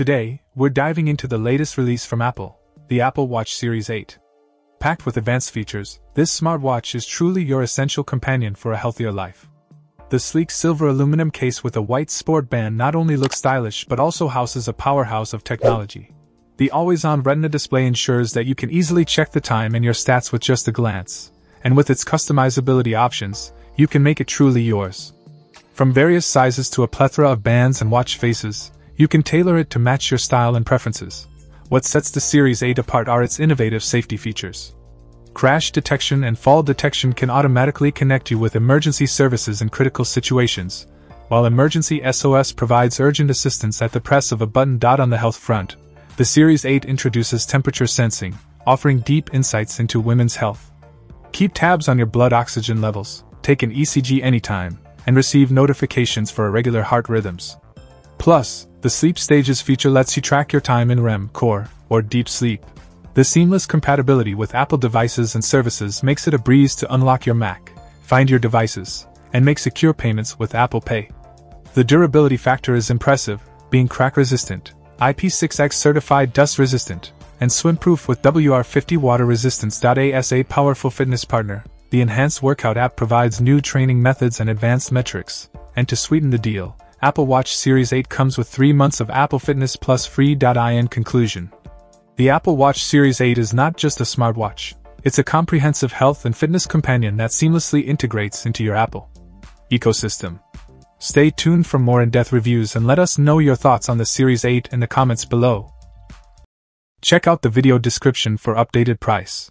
Today, we're diving into the latest release from Apple, the Apple Watch Series 8. Packed with advanced features, this smartwatch is truly your essential companion for a healthier life. The sleek silver aluminum case with a white sport band not only looks stylish but also houses a powerhouse of technology. The always on Retina display ensures that you can easily check the time and your stats with just a glance, and with its customizability options, you can make it truly yours. From various sizes to a plethora of bands and watch faces, you can tailor it to match your style and preferences. What sets the Series 8 apart are its innovative safety features. Crash detection and fall detection can automatically connect you with emergency services in critical situations, while Emergency SOS provides urgent assistance at the press of a button. On the health front, the Series 8 introduces temperature sensing, offering deep insights into women's health. Keep tabs on your blood oxygen levels, take an ECG anytime, and receive notifications for irregular heart rhythms. Plus, the sleep stages feature lets you track your time in REM, core, or deep sleep. The seamless compatibility with Apple devices and services makes it a breeze to unlock your Mac, find your devices, and make secure payments with Apple Pay. The durability factor is impressive, being crack resistant, IP6X certified dust resistant, and swim proof with WR50 water resistance. As a powerful fitness partner, the Enhanced Workout app provides new training methods and advanced metrics, and to sweeten the deal, Apple Watch Series 8 comes with 3 months of Apple Fitness Plus free. In conclusion, the Apple Watch Series 8 is not just a smartwatch, it's a comprehensive health and fitness companion that seamlessly integrates into your Apple ecosystem. Stay tuned for more in depth reviews and let us know your thoughts on the Series 8 in the comments below. Check out the video description for updated price.